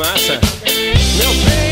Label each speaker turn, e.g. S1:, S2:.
S1: da fumaça. Meu bem,